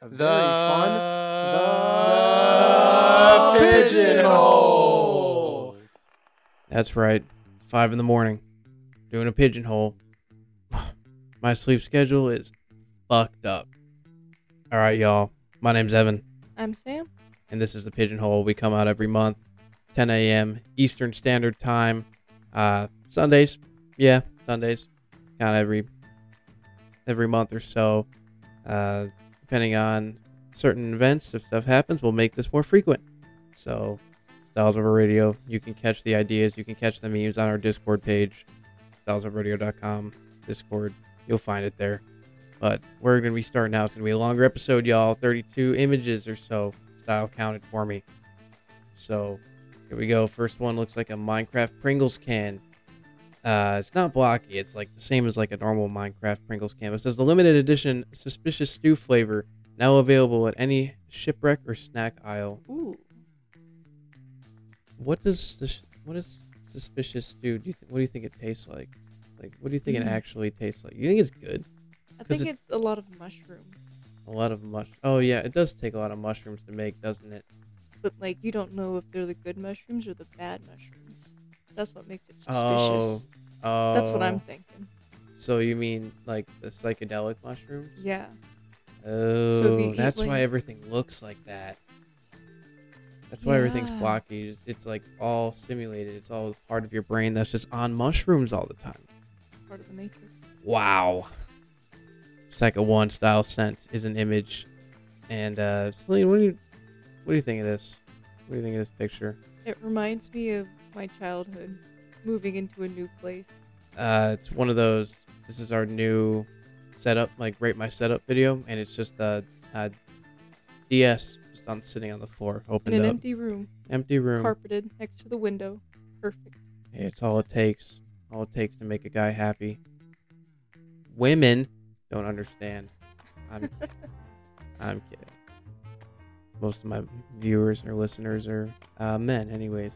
a The, very fun the pigeonhole. That's right. Five in the morning. Doing a pigeonhole. My sleep schedule is fucked up. All right, y'all. My name's Evan, I'm Sam. and this is the Pigeonhole. We come out every month, 10 a.m. Eastern Standard Time. Uh, Sundays, yeah, Sundays, kind of every every month or so. Uh, depending on certain events, if stuff happens, we'll make this more frequent. So, Styles Over Radio, you can catch the ideas, you can catch the memes on our Discord page, stylesoverradio.com, Discord. You'll find it there. But we're going to be starting out. It's going to be a longer episode, y'all. 32 images or so. Style counted for me. So, here we go. First one looks like a Minecraft Pringles can. Uh, it's not blocky. It's like the same as like a normal Minecraft Pringles can. It says the limited edition suspicious stew flavor now available at any shipwreck or snack aisle. Ooh. What does this? What is suspicious stew? Do you what do you think it tastes like? Like, what do you think it Mm. actually tastes like? You think it's good? I think it- it's a lot of mushrooms, A lot of mush. Oh yeah, it does take a lot of mushrooms to make, doesn't it? but like you don't know if they're the good mushrooms or the bad mushrooms. That's what makes it Oh, suspicious. Oh. That's what I'm thinking. So you mean like the psychedelic mushrooms? Yeah. Oh, eat, that's why like- everything looks like that. That's why everything's blocky. It's, it's like all simulated. It's all part of your brain that's just on mushrooms all the time. Part of the matrix. Wow. Second one style scent is an image, and uh, Celine, what do you what do you think of this? What do you think of this picture? It reminds me of my childhood, moving into a new place. Uh, it's one of those. This is our new setup, like rate my setup video, and it's just a, a DS just on sitting on the floor, In an up, empty room, empty room. carpeted next to the window. Perfect. Hey, it's all it takes. All it takes to make a guy happy. Women don't understand. I'm kidding. I'm kidding. Most of my viewers or listeners are uh, men, anyways.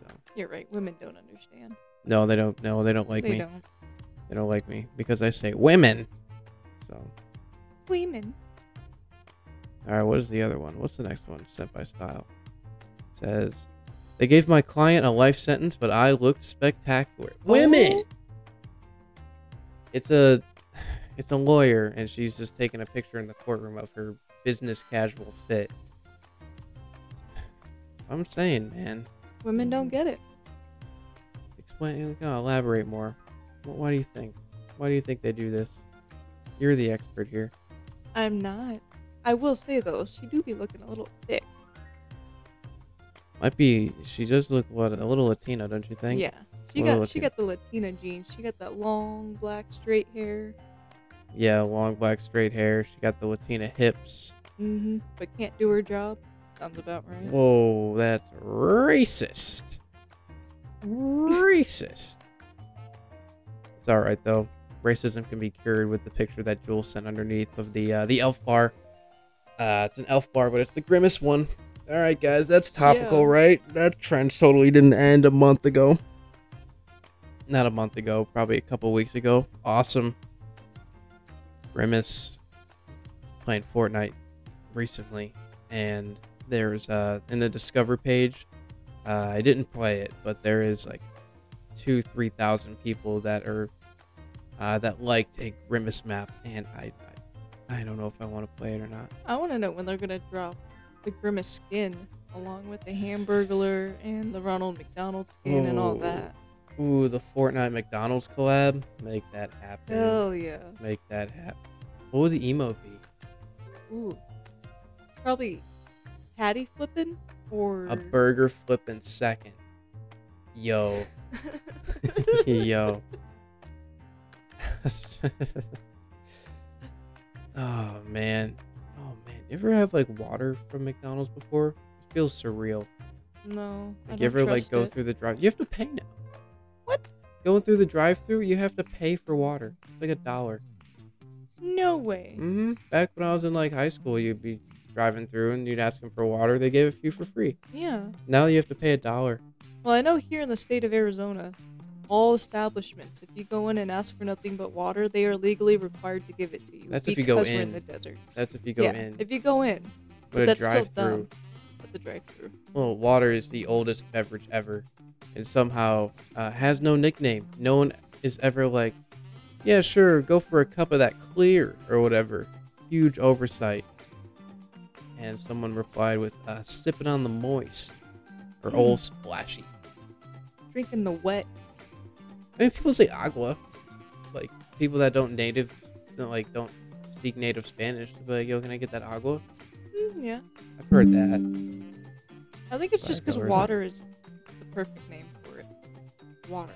So You're right. Women don't understand. no, they don't. No, they don't like they me. don't. They don't like me because I say women. So Women. all right, what is the other one? What's the next one? Sent by Style. says they gave my client a life sentence, but I looked spectacular. Women. Oh, it's a it's a lawyer and she's just taking a picture in the courtroom of her business casual fit i'm saying man women don't get it. explain oh, elaborate more Wh- why do you think why do you think they do this you're the expert here I'm not. I will say though, she do be looking a little thick. might be she does look what a little latina don't you think Yeah. She got she got the Latina genes. She got that long black straight hair. Yeah long black straight hair. She got the latina hips. Mm-hmm. But can't do her job. Sounds about right. whoa that's racist. Racist. It's all right though. Racism can be cured with the picture that Jules sent underneath of the uh, the elf bar. Uh it's an elf bar but it's the grimace one. All right guys that's topical Yeah. right? That trend totally didn't end a month ago. Not a month ago probably a couple weeks ago. Awesome grimace playing fortnite recently and there's uh in the discover page uh, i didn't play it but there is like two three thousand people that are uh, that liked a grimace map and I, I i don't know if i want to play it or not I want to know when they're gonna drop the Grimace skin along with the Hamburglar and the Ronald McDonald skin and all that. Ooh the fortnite mcdonald's collab. Make that happen. Hell yeah. make that happen. What would the emo be? Ooh. Probably patty flipping or a burger flipping second. Yo. Yo. Oh man. Oh man. You ever have like water from mcdonald's before? It feels surreal. No. I like you don't ever like go it. through the drive you have to pay now What? going through the drive through you have to pay for water it's like a dollar No way. hmm back when i was in like high school you'd be driving through and you'd ask them for water they gave it to you for free Yeah. now you have to pay a dollar Well, I know here in the state of Arizona, all establishments. If you go in and ask for nothing but water, they are legally required to give it to you. That's if you go because we're in in. the desert. That's if you go yeah, in. if you go in, But a that's still dumb. But the drive-through. Well, water is the oldest beverage ever, and somehow uh, has no nickname. No one is ever like, "Yeah, sure, go for a cup of that clear" or whatever. Huge oversight. And someone replied with, uh, "Sipping on the moist," or Hmm. "Old splashy." Drinking the wet. I mean, people say agua, like people that don't native, don't, like don't speak native Spanish. Be like, "Yo, can I get that agua?" Mm, yeah. I've heard that. I think it's But just because water is perfect name for it. Water.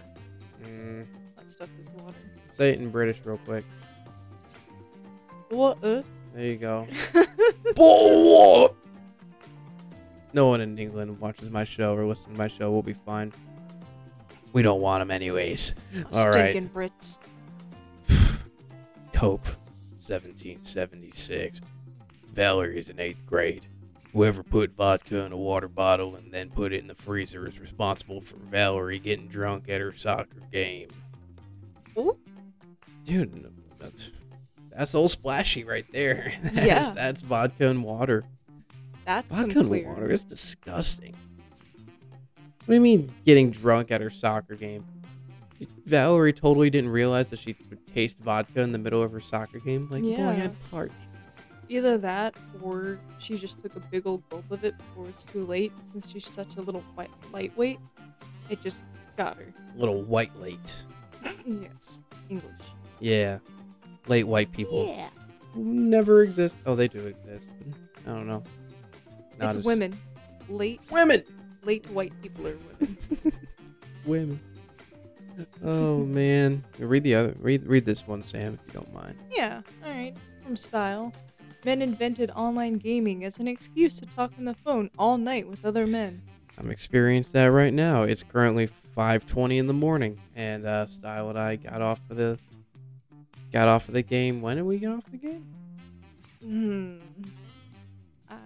Mm, That stuff is water. say it in British real quick. What? Uh? There you go. No one in England watches my show or listens to my show. We'll be fine. We don't want them anyways. All right. Stinking Brits. Cope, 1776. Valerie's in eighth grade. Whoever put vodka in a water bottle and then put it in the freezer is responsible for Valerie getting drunk at her soccer game. Ooh. Dude, that's, that's old splashy right there. That's, Yeah. That's vodka and water. That's some Vodka and clear. water is disgusting. What do you mean getting drunk at her soccer game? Valerie totally didn't realize that she would taste vodka in the middle of her soccer game. Like, boy, I'm parched. Either that, or she just took a big old gulp of it before it's too late. Since she's such a little white, lightweight, it just got her. Little white late. yes, English. Yeah. Late white people Yeah, never exist. Oh, they do exist. I don't know. Not it's as- women. Late, Women. late white people are women. Women. Oh man. Read the other. Read read this one, Sam, if you don't mind. yeah, all right. It's from Style. Men invented online gaming as an excuse to talk on the phone all night with other men. I'm experiencing that right now. It's currently 5:20 in the morning, and uh, Style and I got off of the got off of the game. When did we get off the game? Hmm. Uh,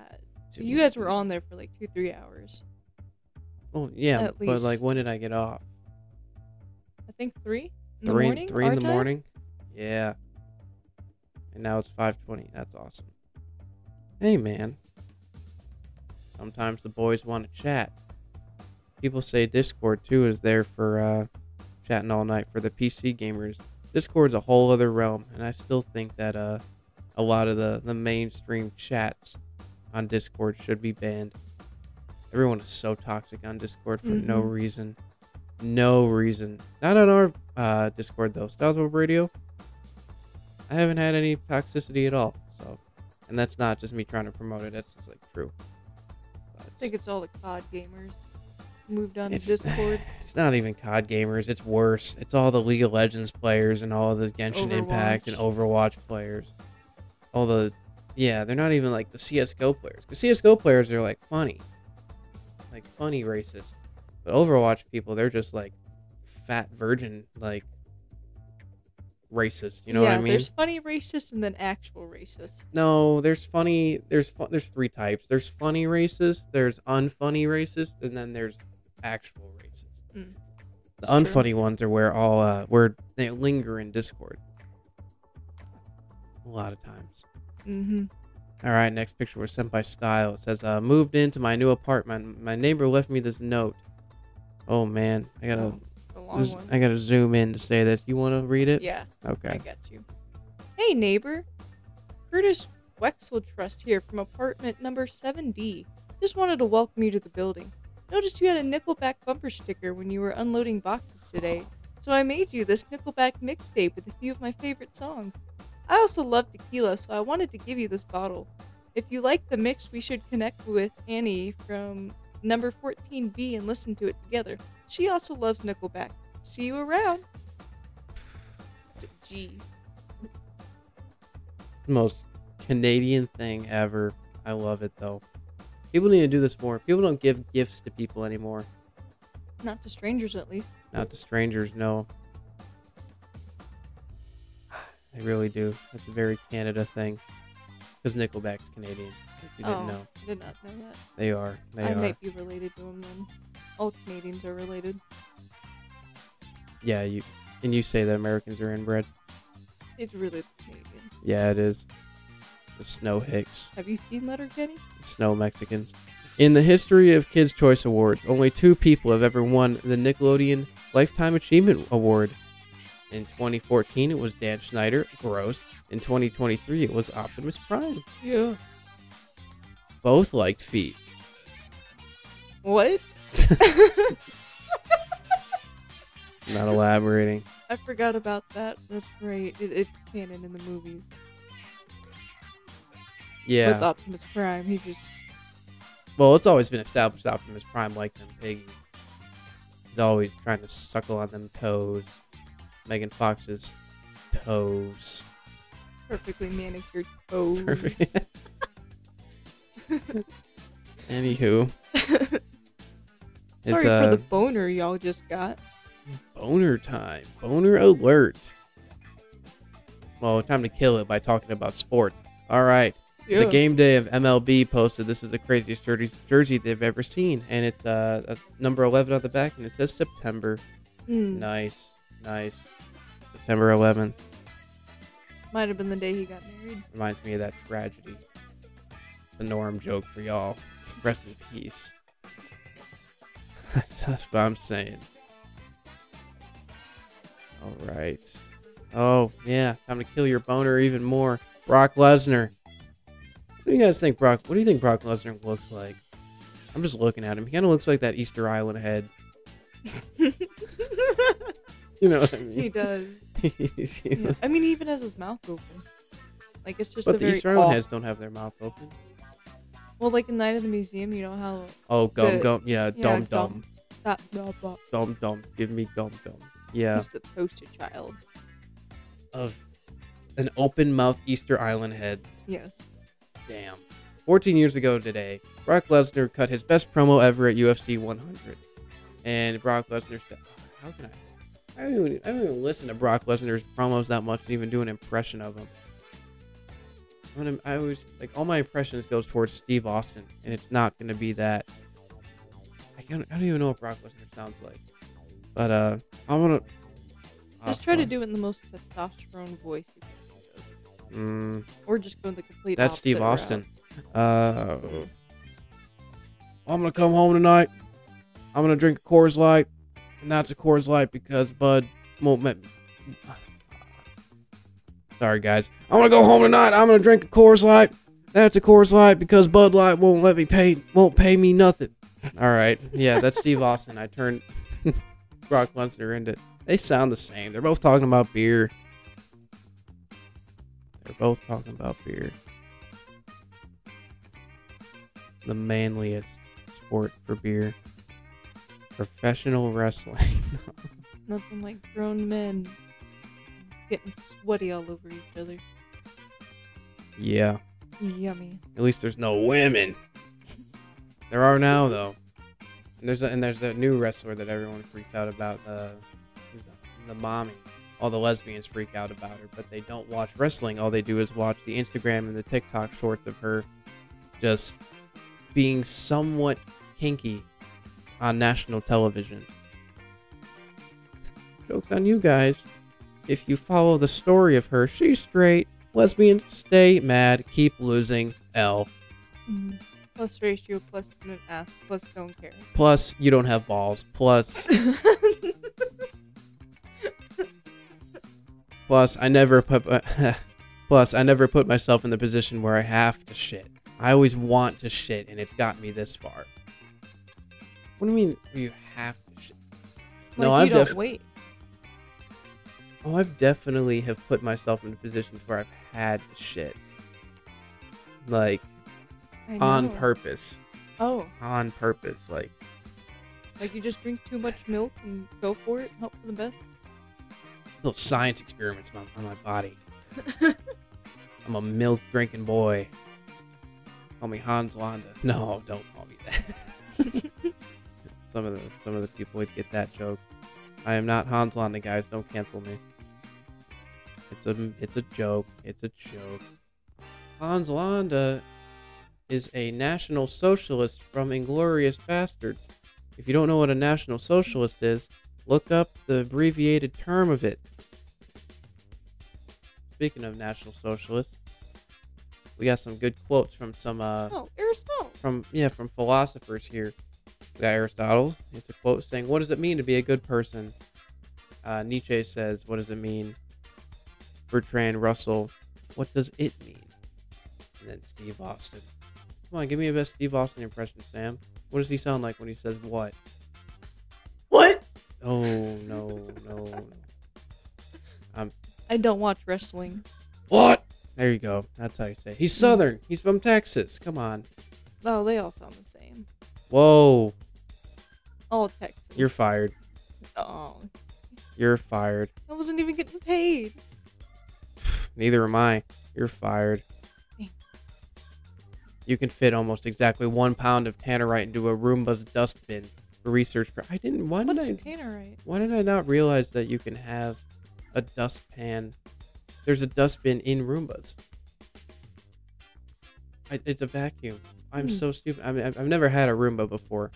you guys were on there for like two, three hours. Oh yeah, at but like when did I get off? I think three in three the morning. three in the time? morning. Yeah. And now it's 5:20. That's awesome. Hey man. Sometimes the boys want to chat. People say Discord too is there for uh, chatting all night for the PC gamers. Discord's a whole other realm, and I still think that uh, a lot of the the mainstream chats on Discord should be banned. Everyone is so toxic on Discord for no Mhm. reason. No reason. Not on our uh, Discord though. Styles Rebel Radio. I haven't had any toxicity at all. So, and that's not just me trying to promote it. That's just like true. But I think it's all the COD gamers moved on to it's, Discord. It's not even COD gamers. It's worse. It's all the League of Legends players and all the Genshin Impact and Overwatch players. All the, yeah, they're not even like the CS:GO players. The CS:GO players are like funny, like funny racist. But Overwatch people, they're just like fat virgin, like racist. You know yeah, what I mean? There's funny racist and then actual racist. No, there's funny. There's fu- there's three types. There's funny racist. There's unfunny racist, and then there's actual racist. Mm, The it's true. unfunny ones are where all uh where they linger in Discord. A lot of times. Mm-hmm. All right, next picture was sent by Style. It says, uh, "Moved into my new apartment. My neighbor left me this note." Oh man, I gotta Oh, long one. I gotta zoom in to say this. You want to read it? yeah, Okay. I Okay. got you. Hey neighbor, Curtis Wexel Trust here from apartment number 7D. Just wanted to welcome you to the building. Noticed you had a Nickelback bumper sticker when you were unloading boxes today, so I made you this Nickelback mixtape with a few of my favorite songs. I also love tequila, so I wanted to give you this bottle. If you like the mix, we should connect with Annie from number 14B and listen to it together. She also loves Nickelback. See you around. It's a G. most Canadian thing ever. I love it though. People need to do this more. People don't give gifts to people anymore. Not to strangers, at least. Not to strangers, no. They really do. That's a very Canada thing. Because Nickelback's Canadian. If you didn't oh, know. I did not know that. They are. They I are. might be related to them then. All Canadians are related. Yeah, you and you say that Americans are inbred. It's really Canadian. Yeah, it is. The snow hicks, Have you seen Letter Letterkenny? snow Mexicans. In the history of Kids' Choice Awards, only two people have ever won the Nickelodeon Lifetime Achievement Award. In 2014, it was Dan Schneider, gross. In 2023, it was Optimus Prime. Yeah. Both liked feet. What? Not elaborating. I forgot about that. That's right. It, it's canon in the movies. Yeah. With Optimus Prime, he just Well, it's always been established Optimus Prime like them piggies. He's always trying to suckle on them toes. Megan Fox's toes. perfectly manicured toes. Perfect. Anywho, Sorry uh, for the boner y'all just got. Boner time. Boner alert. Well, time to kill it by talking about sports. All right. The game day of MLB posted this is the craziest jersey, jersey they've ever seen, and it's uh, a number 11 on the back, and it says September. Hmm. Nice, nice. September 11th Might have been the day he got married. reminds me of that tragedy. The Norm joke for y'all. Rest in peace. That's what I'm saying. All right. Oh yeah, time to kill your boner even more. Brock Lesnar. What do you guys think, Brock? What do you think Brock Lesnar looks like? I'm just looking at him. He kind of looks like that Easter Island head. You know what I mean? he does. You know. Yeah. I mean, he even has his mouth open. Like it's just But a the very Easter Island aw- heads don't have their mouth open. Well, like in Night of the Museum, you know how Oh, gum The- gum. Yeah, yeah, dum gum. dum. that blah, blah, Dum dum. Give me dum dum. Yeah. he's the poster child. Of an open mouth Easter Island head. Yes. Damn. 14 years ago today, Brock Lesnar cut his best promo ever at UFC 100. And Brock Lesnar said, ah, How can I? I don't, even, I don't even listen to Brock Lesnar's promos that much and even do an impression of him. I'm I always, like, all my impressions goes towards Steve Austin, and it's not going to be that. I, can't, I don't even know what Brock Lesnar sounds like. But, uh, I want to. Just try to do it in the most testosterone voice you can. Mm, Or just go in the complete That's Steve Austin. Uh, I'm gonna come home tonight. I'm gonna drink a Coors Light, and that's a Coors Light because Bud won't let me. Sorry, guys. I'm gonna go home tonight. I'm gonna drink a Coors Light. That's a Coors Light because Bud Light won't let me pay. Won't pay me nothing. All right. Yeah, that's Steve Austin. I turned Brock Lesnar into. They sound the same. They're both talking about beer. They're both talking about beer the manliest sport for beer. Professional wrestling. Nothing like grown men getting sweaty all over each other. yeah. Yummy. At least there's no women. There are now though. And there's a, and there's a new wrestler that everyone freaks out about. Uh, that? the mommy. All the lesbians freak out about her, but they don't watch wrestling. All they do is watch the Instagram and the TikTok shorts of her just being somewhat kinky on national television. Joke's on you guys. If you follow the story of her, she's straight. Lesbians stay mad, keep losing. L. Mm. Plus ratio, plus don't ask plus don't care. Plus, you don't have balls. Plus, plus, I never put. plus, I never put myself in the position where I have to shit. I always want to shit, and it's gotten me this far. What do you mean you have to shit? no, I've you don't def- wait. Oh, I've definitely have put myself in positions where I've had to shit. Like I on purpose. Oh, On purpose. Like like you just drink too much milk and go for it, hope for the best. little science experiments on, on my body. I'm a milk drinking boy. Call me Hans Landa. No, don't call me that. some of the some of the people would get that joke. I am not Hans Landa, guys. Don't cancel me. It's a it's a joke. It's a joke. Hans Landa is a national socialist from Inglourious Basterds. If you don't know what a national socialist is, Look up the abbreviated term of it. Speaking of National Socialists, we got some good quotes from some uh Oh, Aristotle. from yeah from philosophers here. We got Aristotle. It's a quote saying, "What does it mean to be a good person?" Uh, Nietzsche says, "What does it mean?" Bertrand Russell, "What does it mean?" And then Steve Austin. Come on, give me a best Steve Austin impression, Sam. What does he sound like when he says what? What? Oh no no. no. I don't watch wrestling. What? There you go. That's how you say. It. He's Southern. He's from Texas. Come on. Oh, they all sound the same. Whoa. All Texas. You're fired. Oh, You're fired. I wasn't even getting paid. Neither am I. You're fired. You can fit almost exactly one pound of tannerite into a Roomba's dustbin for research. I didn't. Why did What's I? tannerite? Why did I not realize that you can have a dustpan? There's a dustbin in Roombas. I, it's a vacuum. I'm Hmm. so stupid. I mean, I've never had a Roomba before.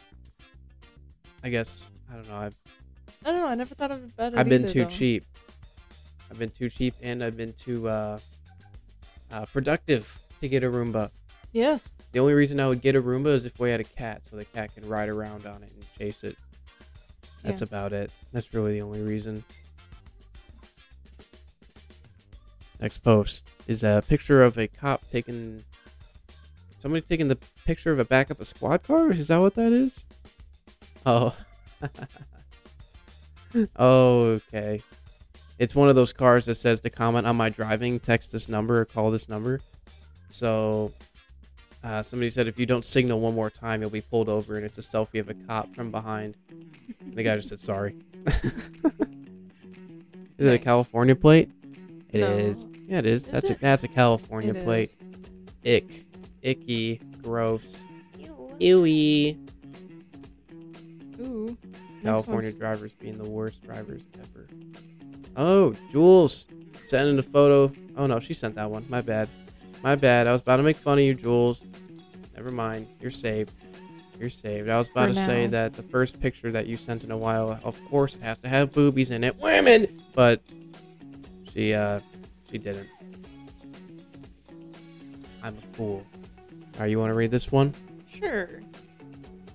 I guess I don't know. I've I don't know. I never thought of it. I've been either, too though. cheap. I've been too cheap, and I've been too uh, uh, productive to get a Roomba. Yes. The only reason I would get a Roomba is if we had a cat, so the cat can ride around on it and chase it. That's Yes. about it. That's really the only reason. Next post is a picture of a cop taking. Somebody taking the picture of a back of a squad car? Is that what that is? Oh. oh, okay. It's one of those cars that says to comment on my driving, text this number or call this number. So uh, somebody said if you don't signal one more time, you'll be pulled over, and it's a selfie of a cop from behind. The guy just said sorry. is it a California California plate? It is. No. Yeah, it is. Is that's it? a that's a California It plate. is. Ick, icky, gross, Ew. ewy. Ooh. California drivers being the worst drivers ever. Oh, Jules sending a photo. Oh no, she sent that one. My bad. My bad. I was about to make fun of you, Jules. Never mind. You're saved. You're saved. I was about For to say that the first picture that you sent in a while, of course, it has to have boobies in it. Women, but she uh she didn't. I'm a fool. All right, you want to read this one? Sure.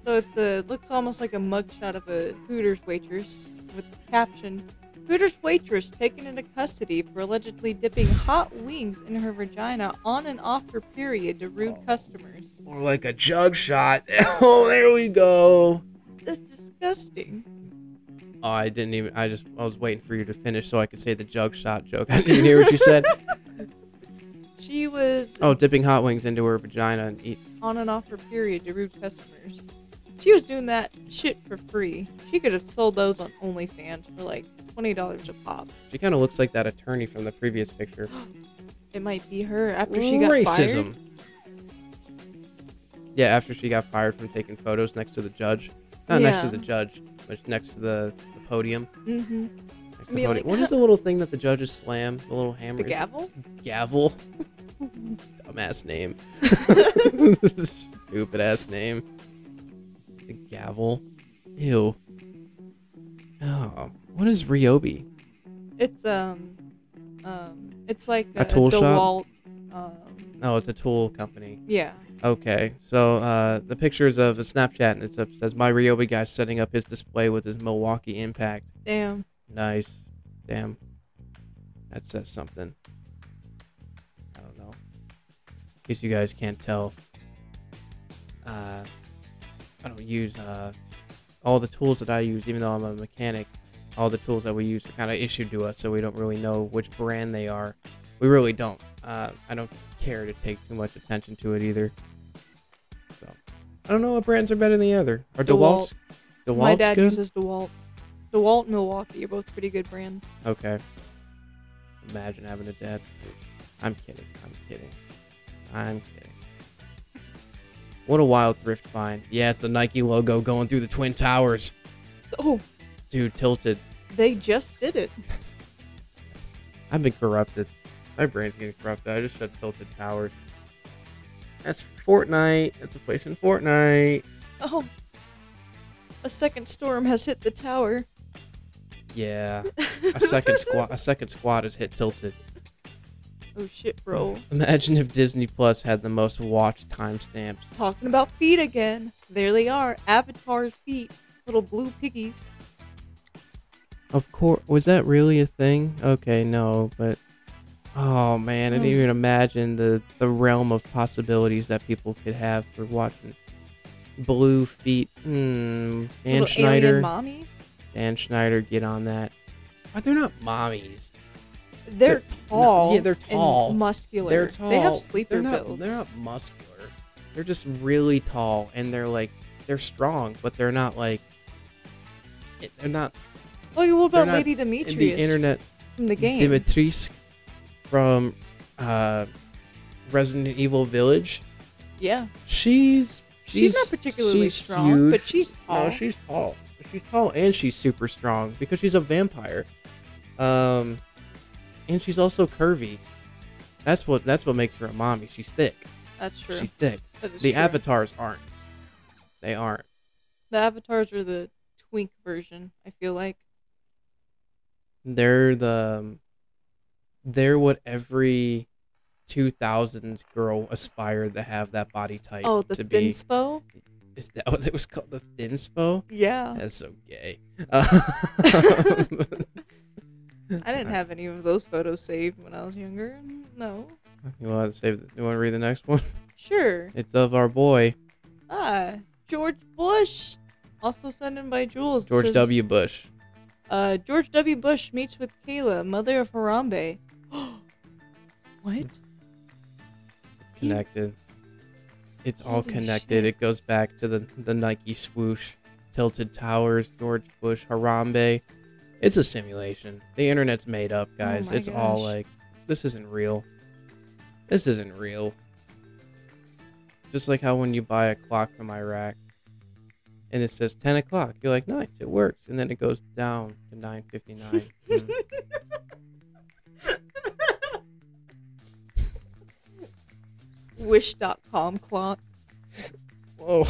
So it's a looks almost like a mugshot of a Hooters waitress with the caption Hooters waitress taken into custody for allegedly dipping hot wings in her vagina on and off her period to rude oh. customers. More like a jug shot. Oh, there we go. That's disgusting. Oh, I didn't even. I just. I was waiting for you to finish so I could say the jug shot joke. I didn't hear what you said. She was Oh, dipping hot wings into her vagina and eat. on and off her period to rude customers. She was doing that shit for free. She could have sold those on OnlyFans for like twenty dollars a pop. She kind of looks like that attorney from the previous picture. It might be her after she got Racism. fired. Yeah, after she got fired from taking photos next to the judge. Not next to the judge, but next to the, the podium. Mm-hmm. Next to I the mean, podium. like- what is the little thing that the judges slam? The little hammer. The gavel? Gavel. Dumbass name. Stupid ass name. The gavel. Ew. Oh, what is Ryobi? It's um um it's like A tool shop? DeWalt, Um Oh, it's a tool company. yeah. Okay, so uh, the pictures of a Snapchat and it says- says my Ryobi guy setting up his display with his Milwaukee Impact. Damn. Nice. Damn. That says something. I don't know. In case you guys can't tell, uh, I don't use uh, all the tools that I use, even though I'm a mechanic. All the tools that we use are kind of issued to us, so we don't really know which brand they are. We really don't. Uh, I don't care to take too much attention to it either. So I don't know what brands are better than the other. Are DeWalt. DeWalt's? DeWalt's My dad good? uses DeWalt. DeWalt and Milwaukee are both pretty good brands. Okay. Imagine having a dad. I'm kidding. I'm kidding. I'm kidding. What a wild thrift find. Yeah, it's the Nike logo going through the Twin Towers. Oh, Dude, tilted. they just did it. I've been corrupted. My brain's getting corrupted. I just said tilted towers. That's Fortnite. That's a place in Fortnite. Oh. A second storm has hit the tower. Yeah, a second squad A second squad has hit tilted. Oh shit, bro. Imagine if Disney Plus had the most watched timestamps. Talking about feet again. There they are. Avatar's feet. Little blue piggies. Of course, was that really a thing? Okay, no, but oh man, I didn't Hmm. even imagine the the realm of possibilities that people could have for watching blue feet. Hmm. Dan Little Schneider. alien mommy. Dan Schneider, get on that. But they're not mommies. They're, They're- no, tall. yeah, they're tall. And muscular. They're tall. They have sleeper they're not, builds. They're not muscular. They're just really tall, and they're like they're strong, but they're not like they're not Oh, what they're about Lady in Dimitrescu the internet. from the game? Dimitrescu from uh, Resident Evil Village. yeah. She's She's, not particularly she's strong, huge. but she's tall. No, she's tall. She's tall and she's super strong because she's a vampire. Um, and she's also curvy. That's what that's what makes her a mommy. She's thick. That's true. She's thick. The true. avatars aren't. They aren't. The avatars are the twink version. I feel like. They're the um, they're what every 2000s girl aspired to have that body type Oh, the to be. thinspo. Is that what it was called? The thinspo? Yeah. That's so gay. I didn't have any of those photos saved when I was younger. No. You want to save? The, you want to read the next one? Sure. It's of our boy Ah, George Bush. Also sent in by Jules. George says, W. Bush. Uh, George W. Bush meets with Kayla, mother of Harambe. what? Connected. It's all Holy connected. shit. It goes back to the the Nike swoosh, tilted towers, George Bush, Harambe. It's a simulation. The internet's made up, guys. Oh it's all like this isn't real. This isn't real. Just like how when you buy a clock from Iraq and it says 10 o'clock, you're like, nice, it works. And then it goes down to 9.59. Hmm. Wish.com clock. Whoa.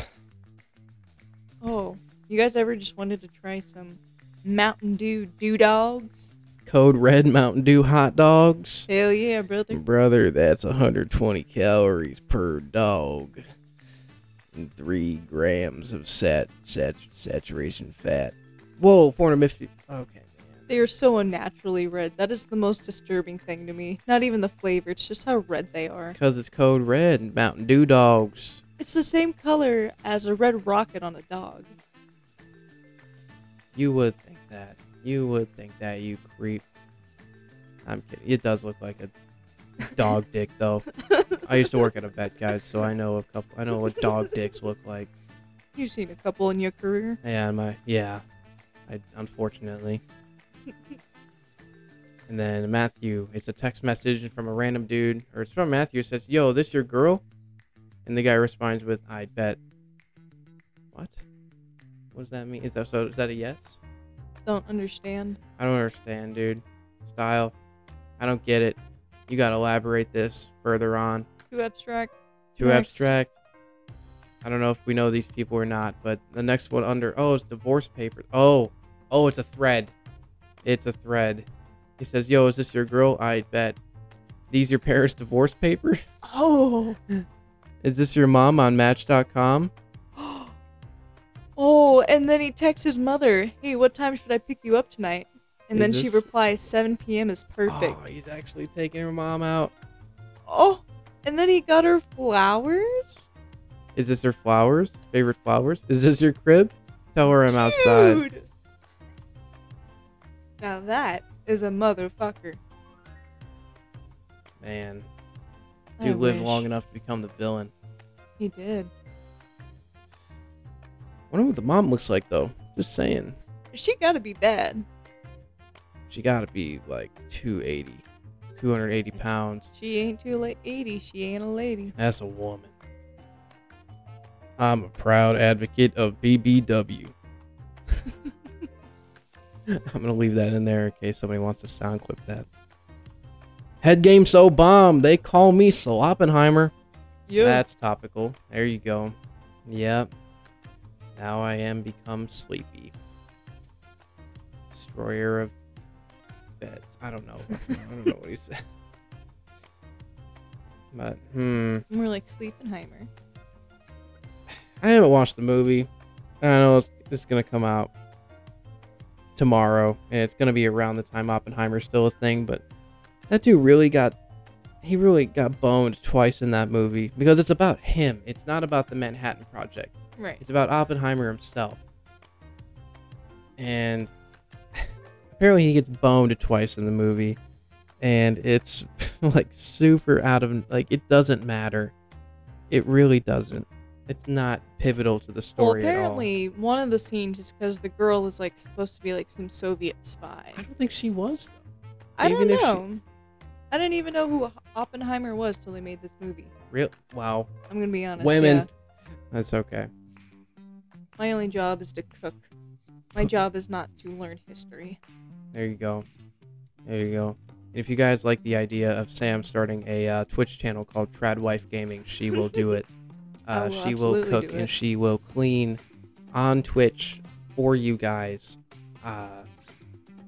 Oh, you guys ever just wanted to try some Mountain Dew Dew Dogs? Code Red Mountain Dew hot dogs. Hell yeah, brother. Brother, that's 120 calories per dog. And three grams of sat, sat saturation fat. Whoa, 450. Okay, man. They are so unnaturally red. That is the most disturbing thing to me. Not even the flavor, it's just how red they are. Because it's Code Red Mountain Dew dogs. It's the same color as a red rocket on a dog. You would that. You would think that, you creep. I'm kidding. It does look like a dog dick, though. I used to work at a vet, guys, so I know a couple. I know what dog dicks look like. You've seen a couple in your career. Yeah, my yeah. I unfortunately. and then Matthew, it's a text message from a random dude, or it's from Matthew. It says, "Yo, this your girl?" And the guy responds with, "I bet." What? What does that mean? Is that so? Is that a yes? Don't understand. I don't understand, dude. Style. I don't get it. You gotta elaborate this further on. Too abstract. Too Next. abstract. I don't know if we know these people or not, but the next one under oh, it's divorce papers. Oh, oh, it's a thread. It's a thread. He says, "Yo, is this your girl?" I bet. These your parents' divorce papers? Oh. Is this your mom on Match.com? Oh, and then he texts his mother, "Hey, what time should I pick you up tonight?" And Is then she this- replies, "7 p.m. is perfect." Oh, perfect." he's actually taking her mom out. Oh, and then he got her flowers. Is this her flowers? Favorite flowers? Is this your crib? Tell her I'm outside. Dude. Now that is a motherfucker. Man, I dude lived wish. long enough to become the villain. He did. Wonder what the mom looks like though. Just saying. She gotta be bad. She gotta be like 280, 280 pounds. She ain't too late 80. She ain't a lady. That's a woman. I'm a proud advocate of BBW. I'm gonna leave that in there in case somebody wants to sound clip that. Head game so bomb. They call me Sloppenheimer. Yeah. That's topical. There you go. Yep. Now I am become sleepy. destroyer of beds. I don't know. I don't know what he said. But hmm, More like Sleepenheimer. I haven't watched the movie. I know it's, it's gonna come out tomorrow, and it's gonna be around the time Oppenheimer's still a thing. But that dude really got he really got boned twice in that movie because it's about him. It's not about the Manhattan Project. Right. It's about Oppenheimer himself. And apparently he gets boned twice in the movie. And it's like super out of like it doesn't matter. It really doesn't. It's not pivotal to the story. Well, apparently, one of the scenes is because the girl is like supposed to be like some Soviet spy. I don't think she was though. I don't even she- know. I didn't even know who Oppenheimer was till they made this movie. Real wow. I'm gonna be honest. Women. yeah. That's okay. My only job is to cook. My job is not to learn history. There you go. There you go. If you guys like the idea of Sam starting a uh, Twitch channel called Tradwife Gaming, she will do it. Uh, will she will cook and she will clean on Twitch for you guys. Uh,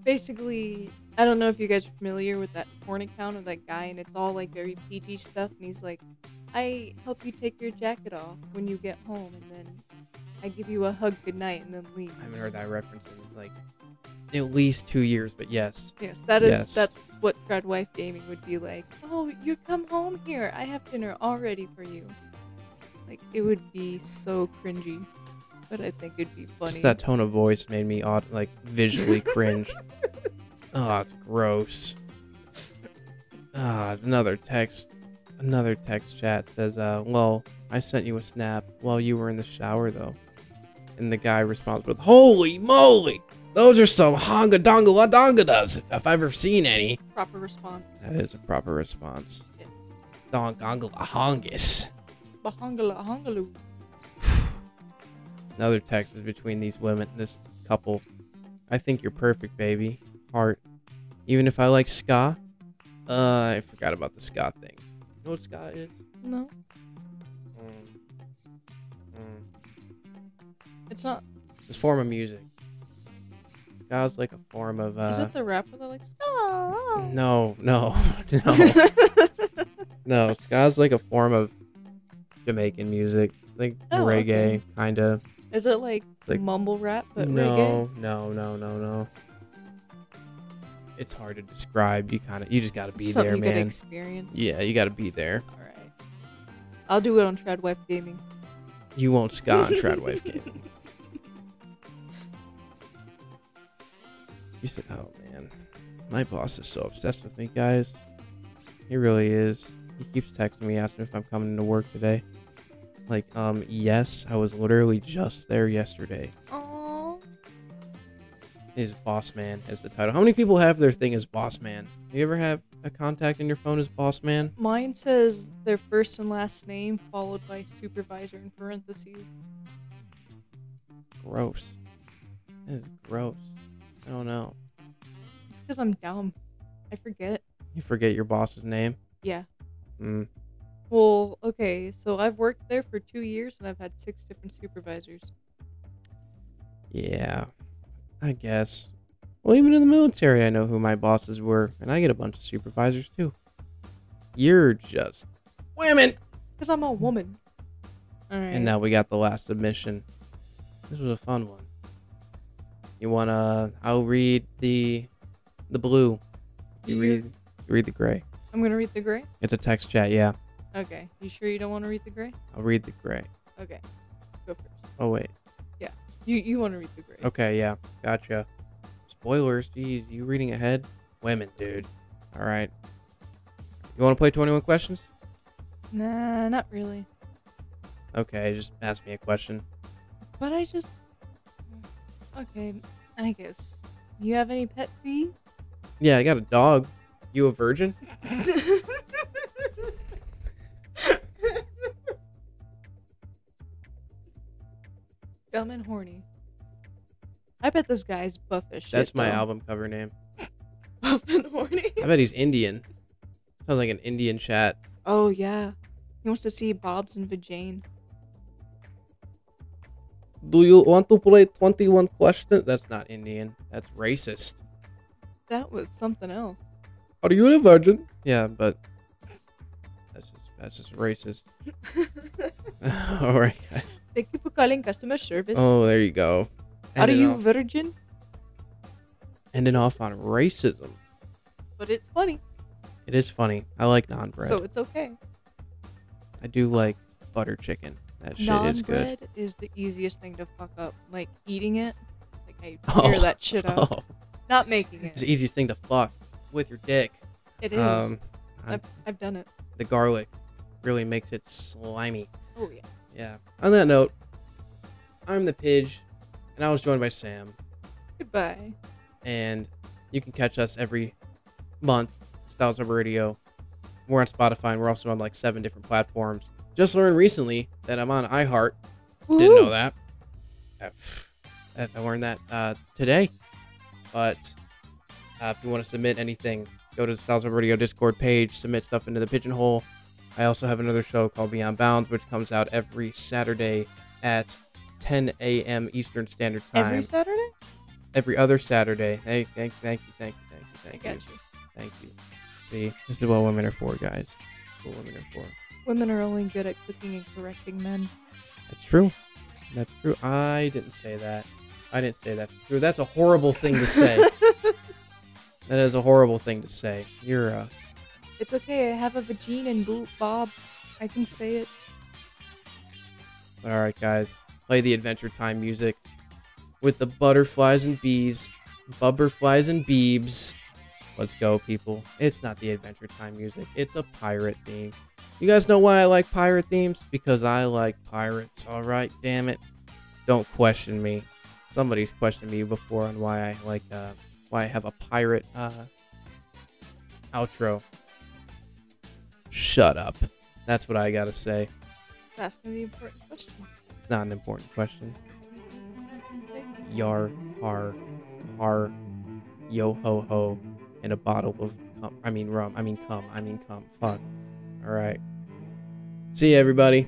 Basically, I don't know if you guys are familiar with that porn account of that guy, and it's all like very PG stuff. And he's like, I help you take your jacket off when you get home, and then I give you a hug goodnight, and then leave. I haven't heard that reference in like at least two years, but yes. Yes, that is Yes. that's what Tradwife Gaming would be like. Oh, you come home here. I have dinner all ready for you. Like it would be so cringy, but I think it'd be funny. Just that tone of voice made me odd, like visually cringe. oh, it's gross. Ah, another text, another text chat says, uh, well, I sent you a snap while you were in the shower though. And the guy responds with, holy moly, those are some honga donga la dongadas if I've ever seen any. proper response. That is a proper response. Yes. Donga la hongus. Bahangala hangaloo. Another text is between these women, this couple. I think you're perfect, baby. Heart. Even if I like ska, uh, I forgot about the ska thing. You know what ska is? No, it's not. It's a form of music. Ska is like a form of is uh. it the rapper that like oh. No, no, no, no. Ska is like a form of Jamaican music, like Oh, reggae, okay. kind of. is it like, Like- mumble rap but no, reggae? no, no, no, no. It's hard to describe. You kind of, you just got to be Something there, you could man. experience. Yeah, you got to be there. All right. I'll do it on Tradwife Gaming. You won't ska on Tradwife Gaming. You said, "Oh man, my boss is so obsessed with me, guys. He really is. He keeps texting me, asking if I'm coming to work today. Like, um, yes, I was literally just there yesterday. Oh. Is boss man as the title? How many people have their thing as boss man? Do you ever have a contact in your phone as boss man? Mine says their first and last name followed by supervisor in parentheses. Gross. That is gross. I don't. It's because I'm dumb. I forget. You forget your boss's name. Yeah. Mm. Well, okay, so I've worked there for two years and I've had six different supervisors. Yeah, I guess. Well, even in the military, I know who my bosses were, and I get a bunch of supervisors too. You're just women. Because I'm a woman. Alright. And now we got the last submission. This was a fun one. You wanna? I'll read the the blue. You You- read you read the gray. I'm going to read the gray? It's a text chat. Yeah, Okay. You sure you don't want to read the gray? I'll read the gray. Okay. Go first. Oh wait. Yeah. You you want to read the gray. Okay, yeah, gotcha. Spoilers, jeez, you reading ahead? Women, dude. All right. You want to play 21 questions? Nah, not really. Okay, just ask me a question. But I just. Okay, I guess. You have any pet peeves? Yeah, I got a dog. You a virgin? Dumb and horny. I bet this guy's buff as shit. That's my though. album cover name. Buff and horny. I bet he's Indian. Sounds like an Indian chat. Oh yeah. He wants to see Bob's and Vajane. Do you want to play 21 questions? That's not Indian. That's racist. That was something else. Are you a virgin? Yeah, but that's just that's just racist. All right, guys. Thank you for calling customer service. Oh, there you go. Are Ending you off, virgin? ending off on racism? But it's funny, It is funny. I like naan-bread. so it's okay. I do like butter chicken. That shit naan is good. is the easiest thing to fuck up. Like eating it, like I Oh. tear that shit out. Oh, Not making it's it. the easiest thing to fuck with your dick. It is. Um, I- I've, I've done it. the garlic really makes it slimy. Oh yeah. Yeah. On that note, I'm the Pidge, and I was joined by Sam. Goodbye. and you can catch us every month. Styles of Radio. We're on Spotify, and we're also on like seven different platforms. Just learned recently that I'm on iHeart. Didn't know that. I I learned that uh, today. But uh, if you want to submit anything, go to the Styles of Radio Discord page, submit stuff into the pigeonhole. I also have another show called Beyond Bounds, which comes out every Saturday at 10 a.m. Eastern Standard Time Every Saturday? every other Saturday. Hey, thank, thank you, thank you, thank you, thank I thank got you, you. thank you. See, this is what women are for, guys. What women are for. Women are only good at cooking and correcting men. That's true. That's true. I didn't say that. I didn't say that's true. That's a horrible thing to say. that is a horrible thing to say. You're uh, It's okay. I have a vagina and boot bobs. I can say it. all right, guys. Play the Adventure Time music with the butterflies and bees, bubberflies and beebs. Let's go, people. It's not the Adventure Time music. It's a pirate theme. You guys know why I like pirate themes? Because I like pirates. All right, damn it. Don't question me. Somebody's questioned me before on why I like uh why I have a pirate uh outro. Shut up. That's what I got to say. Ask me the important question. It's not an important question. Yar, har, har, yo ho ho, and a bottle of cum. I mean rum. I mean cum. I mean cum. Fuck. All right. See you, everybody.